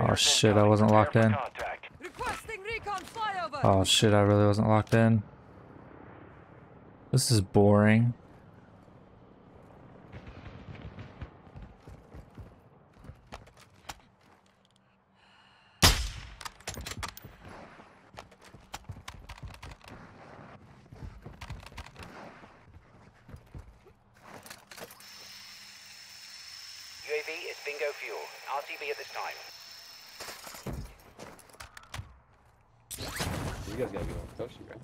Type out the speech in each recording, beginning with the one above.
Oh shit, I wasn't locked in. Requesting recon flyover. Oh shit, I really wasn't locked in. This is boring. UAV is bingo fuel. RTB at this time. You guys gotta get on Toshi, right?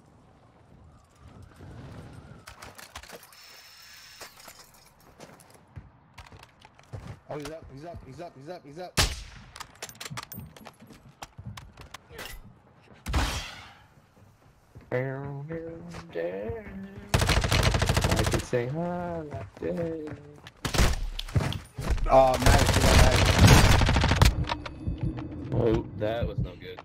Oh, he's up, he's up, he's up, he's up, he's up. Down, down, down. I can say hi like that. Oh, Maddox, you. Oh, that was no good.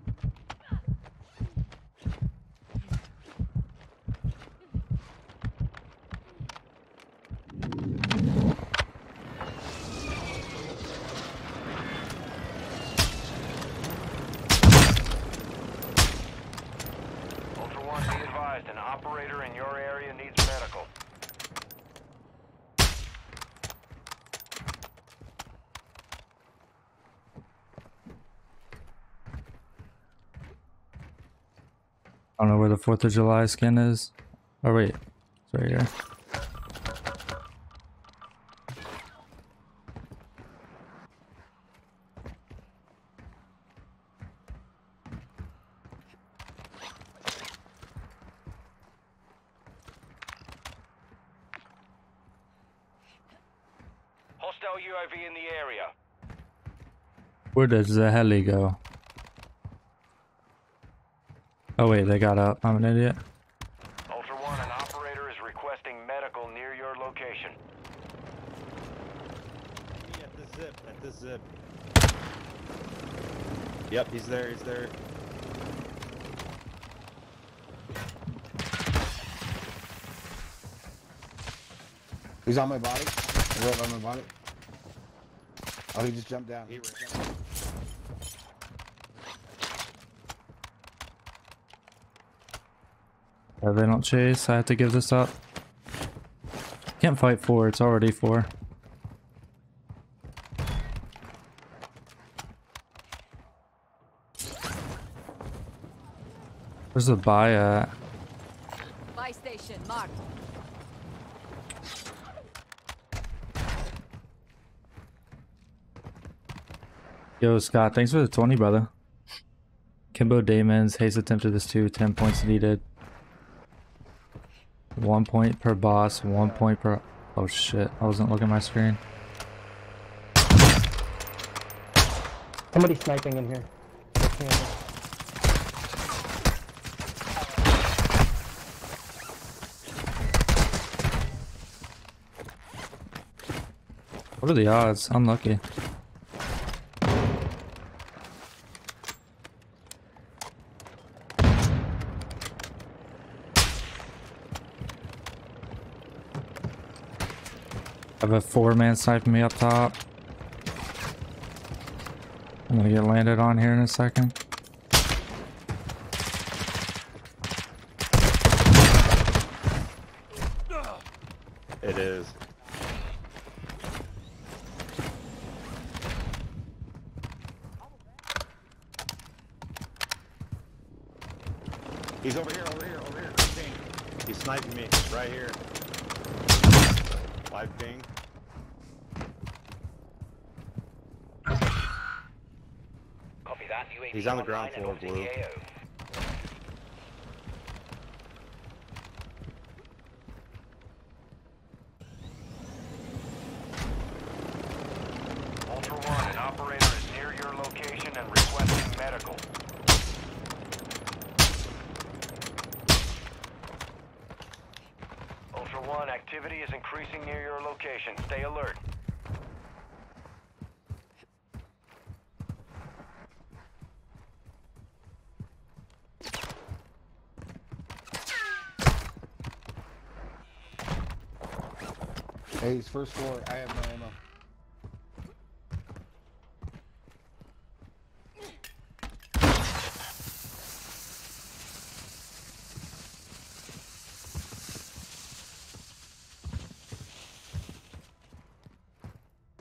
Ultra One, be advised, an operator in your area needs medical. I don't know where the 4th of July skin is. Oh wait, it's right here. Hostile UAV in the area. Where does the heli go? Oh wait, they got up. I'm an idiot. Ultra One, an operator is requesting medical near your location. At this zip, at this zip. Yep, he's there, he's there. He's on my body. He's on my body. Oh, he just jumped down. He ran. Yeah, they don't chase. I have to give this up. Can't fight four. It's already four. Where's the buy at? Buy station marked. Yo, Scott, thanks for the 20, brother. Kimbo Damons, Hayes attempted this too, 10 points needed. One point per boss, one point per. Oh shit, I wasn't looking at my screen. Somebody sniping in here. What are the odds? Unlucky. Have a four man sniping me up top. I'm gonna get landed on here in a second. It is. He's over here, over here, over here. Ping. He's sniping me right here. Live ping. Copy that. UAV He's on the ground floor, Blue. Hayes, first floor. I have no ammo.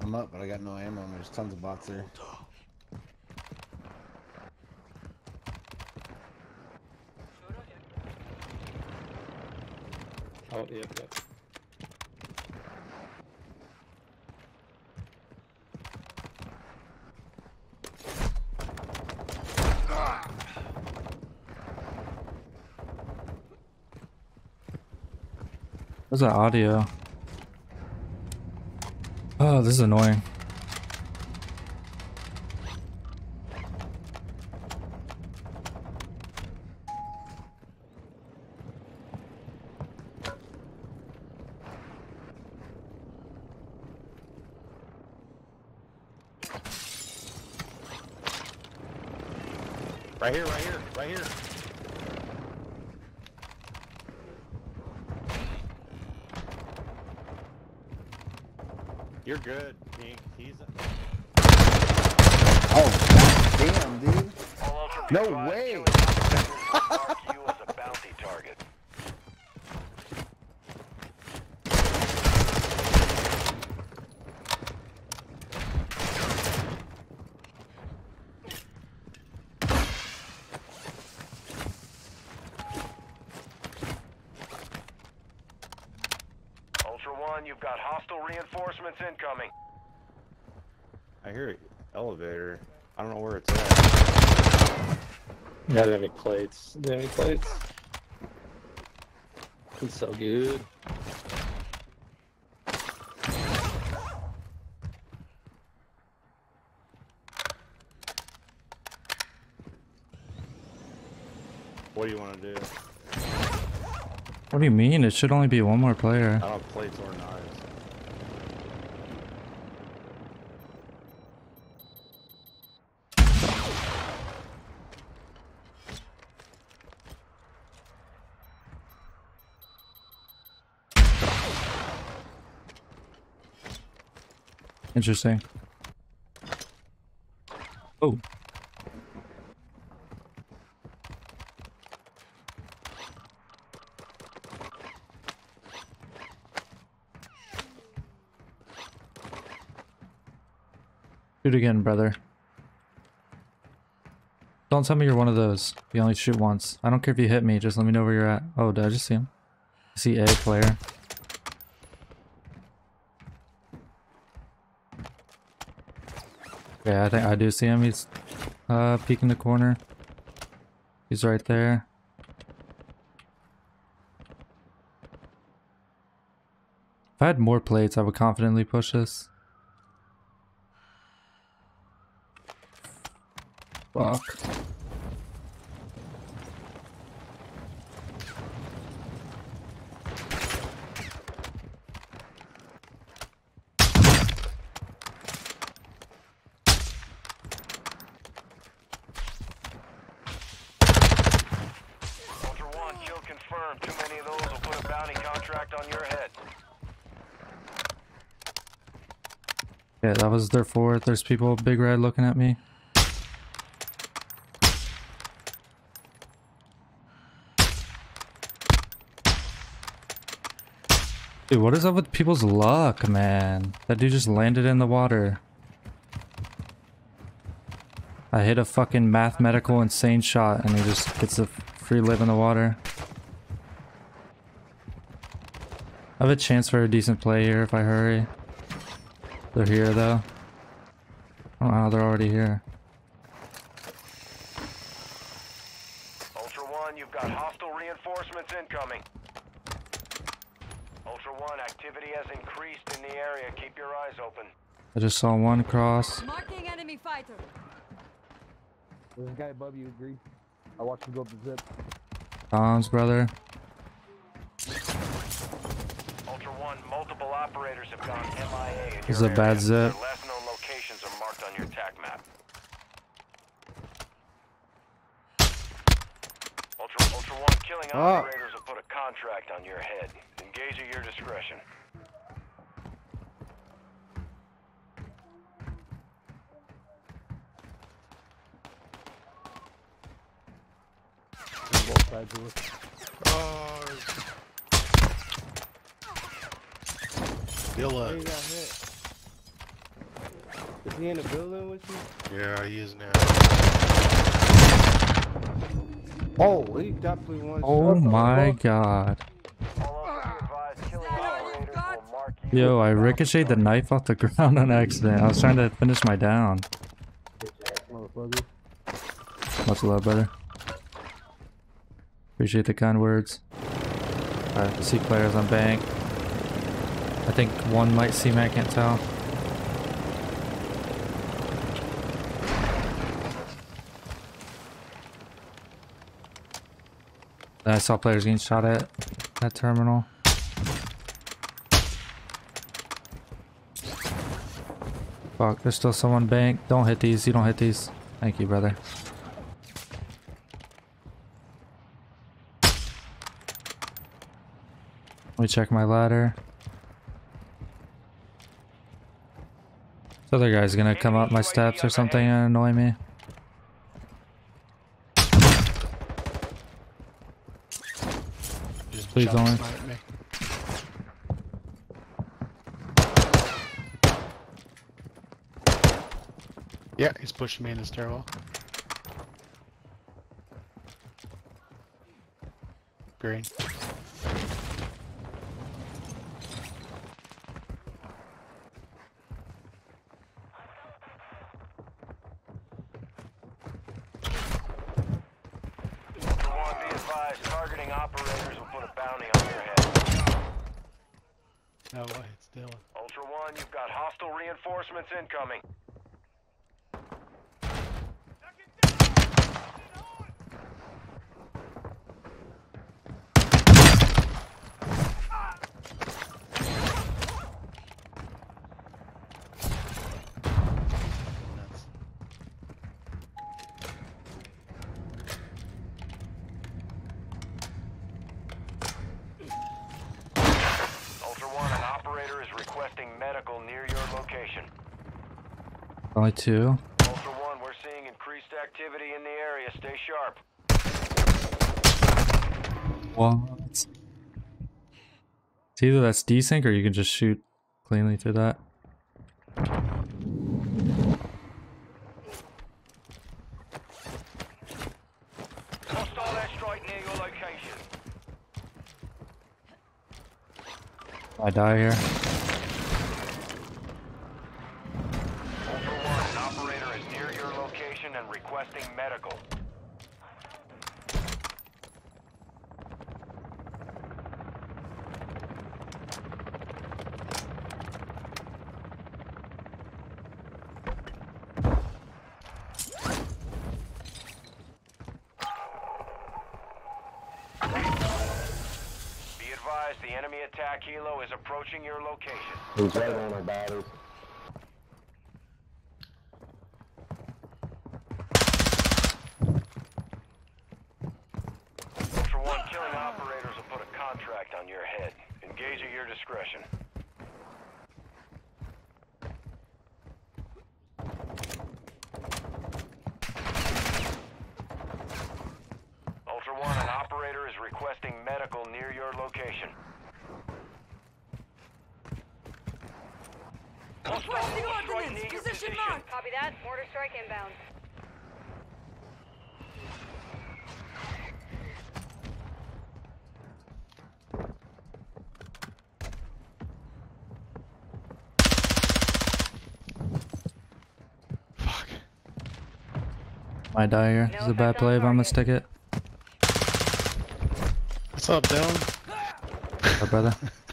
I'm up, but I got no ammo and there's tons of bots there. Oh, yep, yep. Where's that audio? Oh, this is annoying. Right here, right here, right here. You're good, Pink. He's Oh, damn, dude. No way. killing operators will mark you as a bounty target. Ultra One, you've got hostile reinforcements incoming. I hear an elevator. I don't know where it's at. You got any plates? Do any plates? It's so good. What do you want to do? What do you mean? It should only be one more player. I don't have plates or knives. Interesting. Oh. Shoot again, brother. Don't tell me you're one of those. You only shoot once. I don't care if you hit me, just let me know where you're at. Oh, did I just see him? I see A player. Yeah, I think I do see him. He's uh peeking the corner. He's right there. If I had more plates, I would confidently push this. Fuck. Ultra One, kill confirmed. Too many of those will put a bounty contract on your head. Yeah, that was their fourth. There's people big red looking at me. Dude, what is up with people's luck, man? That dude just landed in the water. I hit a fucking mathematical insane shot and he just gets a free live in the water. I have a chance for a decent play here if I hurry. They're here though. Oh, I don't know how they're already here. Ultra One, you've got hostile reinforcements incoming. Ultra One, activity has increased in the area. Keep your eyes open. I just saw one cross. Marking enemy fighter. There's a guy above you, agree? I watched him go up the zip. Tom's brother. Ultra One, multiple operators have gone MIA in This is a bad area. zip. Their last known locations are marked on your TAC map. Ultra, Ultra One, killing Ah. operators will put a contract on your head. Engage at your discretion. Both sides of us. Still up. you got he in the building with you? Yeah, he is now. Oh, he definitely wants. Oh my god. All others be advised, killing Is that all operators you've got? will mark you Yo, I ricocheted the knife off the ground on accident. I was trying to finish my down. Motherfucker. Much love, brother. Appreciate the kind words. Alright, I see players on bank. I think one might see me, I can't tell. I saw players getting shot at that terminal. Fuck, there's still someone bank. Don't hit these, you don't hit these. Thank you, brother. Let me check my ladder. This other guy's gonna come up my steps or something and annoy me. Just Please don't. me. Yeah, he's pushing me in the stairwell. Green. Ultra One, be advised, targeting operators will put a bounty on your head. No way, it's Dylan. Ultra One, you've got hostile reinforcements incoming. Nuts. Ultra One, an operator is requesting medical near your location. Only two. Ultra One, we're seeing increased activity in the area. Stay sharp. What? It's either that's desync or you can just shoot cleanly through that. Hostile airstrike near your location. I die here. Ultra One, an operator is near your location and requesting medical. Be advised, the enemy attack helo is approaching your location. He's right on our bodies. Ultra One, killing operators will put a contract on your head. Engage at your discretion. Ultra One, an operator is requesting medical near your location. Hostile Requesting mortar strike ordnance. near your Position position. mark. Copy that. Mortar strike inbound. Fuck. Might die here. No This is a bad play if I'm gonna stick it. What's up, Dylan? Our brother.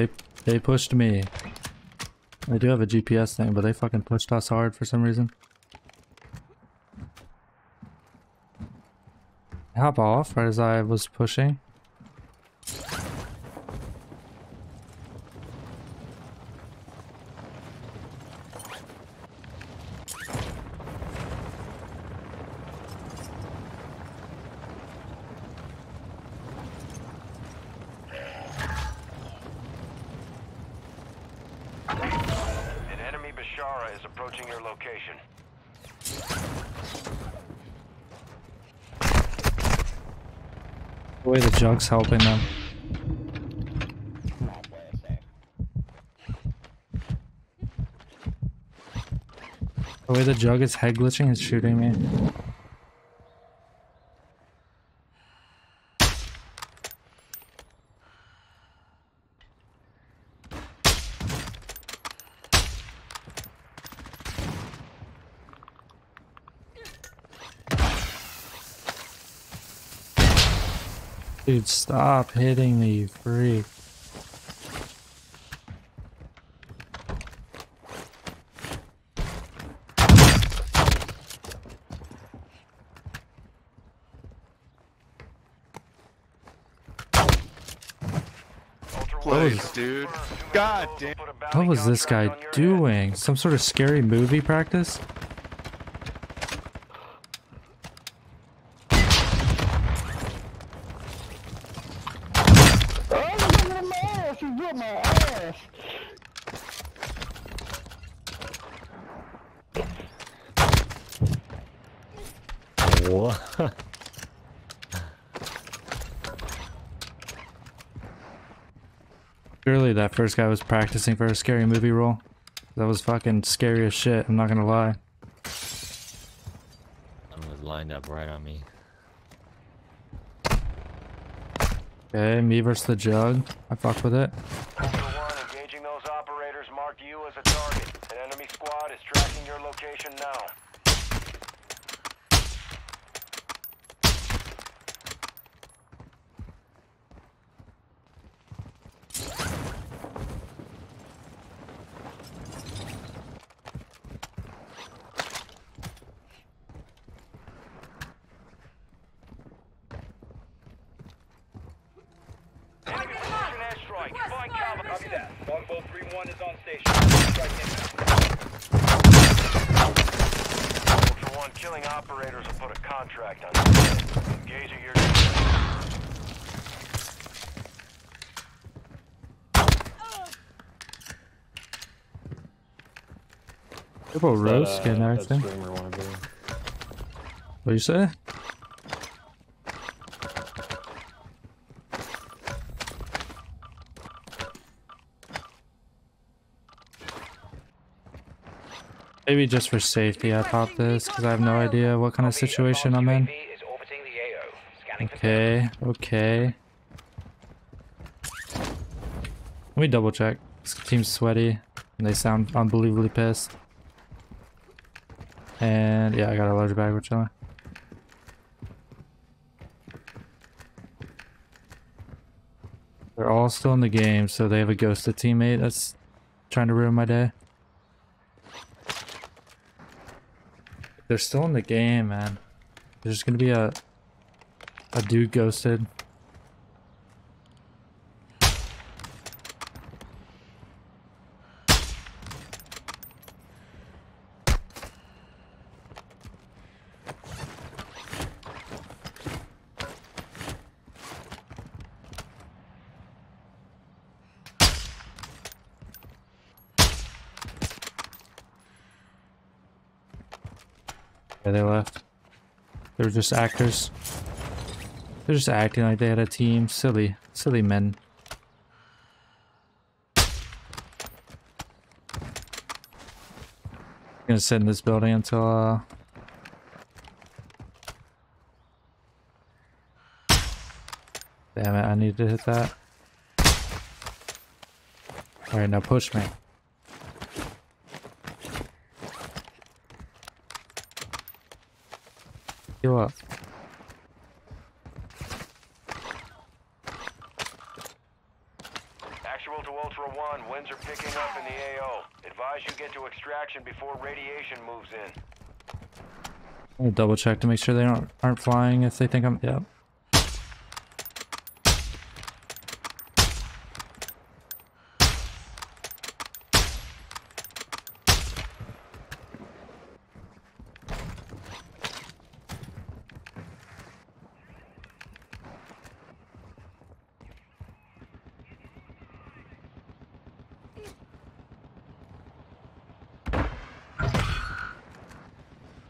They they pushed me. They do have a GPS thing, but they fucking pushed us hard for some reason. Hop off right as I was pushing. An enemy Bashara is approaching your location. The helping them. The way the jug is head glitching is shooting me. Dude, stop hitting me, you freak. Ultra What was- dude. God damn. will put a bounty What was this guy contract on your head. doing? Some sort of scary movie practice? What? Surely that first guy was practicing for a scary movie role. That was fucking scary as shit, I'm not gonna lie. Someone was lined up right on me. Okay, me versus the jug. I fuck with it. One, engaging those operators marked you as a target. An enemy squad is tracking your location now. Enemy precision airstrike. Find cover. Copy that. Longbow 3-1 is on station. Ultra One, killing operators will put a contract on your. Engage at your Triple roast getting that everything. streamer. What you say? Maybe just for safety I pop this because I have no idea what kind of situation I'm in. Okay, okay. Let me double check. This team's sweaty and they sound unbelievably pissed. And yeah, I got a large bag with chilling. They're all still in the game, so they have a ghosted teammate that's trying to ruin my day. They're still in the game, man. There's gonna be a a dude ghosted. Yeah, they left. They were just actors. They're just acting like they had a team. Silly, silly men. I'm gonna sit in this building until uh Damn it, I need to hit that. Alright, now push me. Heal up. Actual to Ultra One, winds are picking up in the AO. Advise you get to extraction before radiation moves in. I'm gonna double check to make sure they aren't aren't flying if they think I'm. Yep.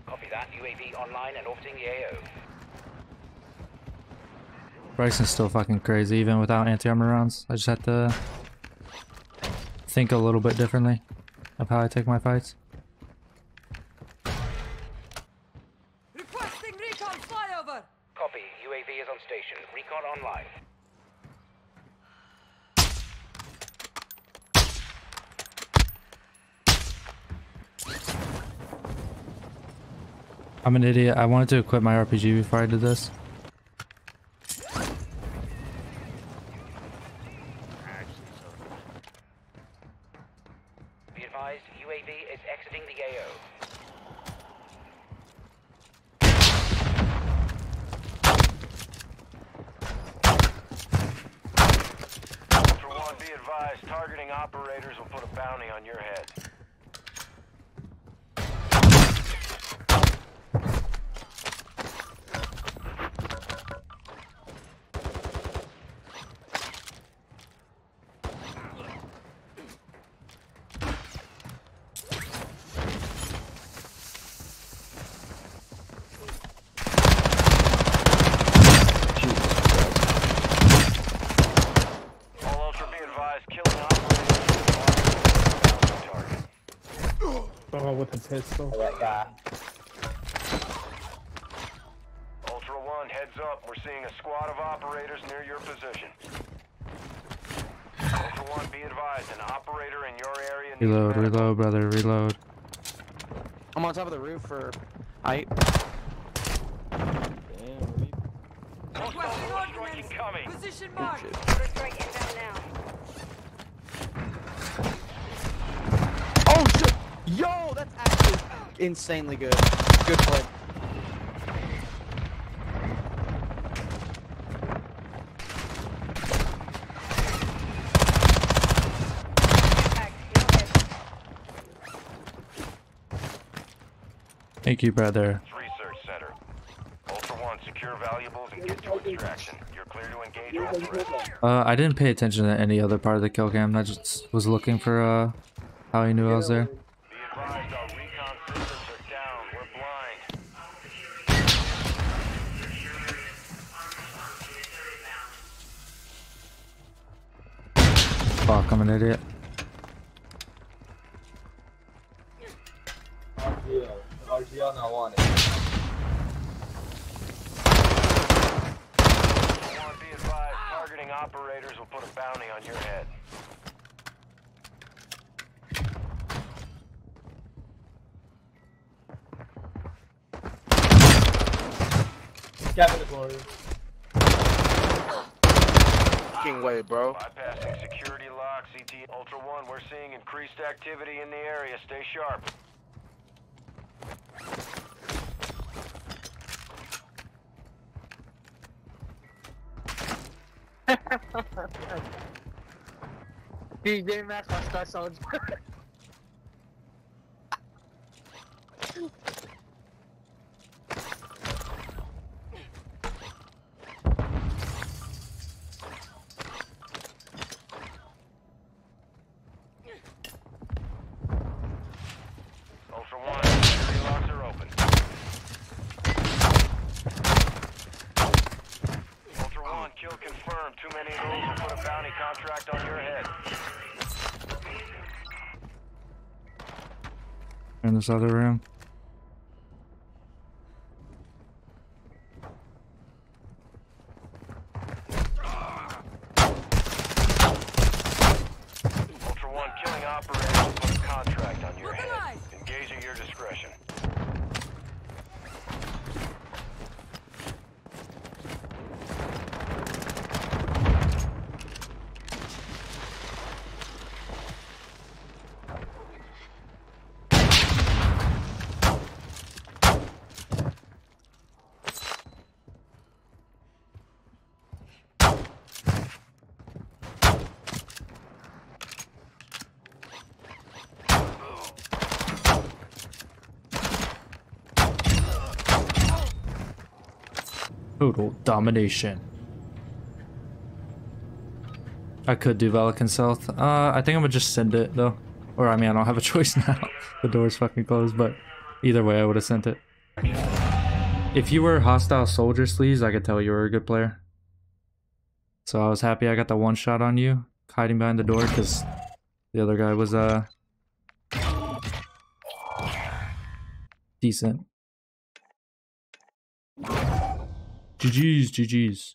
Copy that. UAV online and orbiting the AO. Bryson's still fucking crazy even without anti-armor rounds. I just have to think a little bit differently of how I take my fights. Requesting recon flyover. Copy. UAV is on station. Recon online. I'm an idiot. I wanted to equip my RPG before I did this. Be advised, UAV is exiting the AO. Ultra One, be advised, targeting operators will put a bounty on your head. All Ultra, be advised, killing operators will mark you as a bounty target. Oh, with a pistol. Ultra One, heads up. We're seeing a squad of operators near your position. Ultra One, be advised, an operator in your area Reload, reload, brother, reload. I'm on top of the roof for height. Requesting strike ordnance. incoming. Position marked. Oh shit! Yo, that's actually insanely good. Good play. Thank you, brother. Research Center. Ultra One, secure valuables and get to extraction. You're clear to engage all. Uh, I didn't pay attention to any other part of the kill cam. I just was looking for uh how he knew I was there. Fuck, I'm an idiot. Ultra One, be advised, targeting operators will put a bounty on your head. Fucking way, bro. Bypassing security Ultra One, we're seeing increased activity in the area. Stay sharp. DJ Max, my star In this other room. Ultra One, killing operators will put a contract on your Look head. alive. Engage at your discretion. Total domination. I could do Velican South. Uh, I think I'm gonna just send it though. Or I mean, I don't have a choice now. the door's fucking closed, but either way, I would have sent it. If you were hostile soldier sleeves, I could tell you were a good player. So I was happy I got the one shot on you, hiding behind the door, because the other guy was uh decent. GG's, GG's.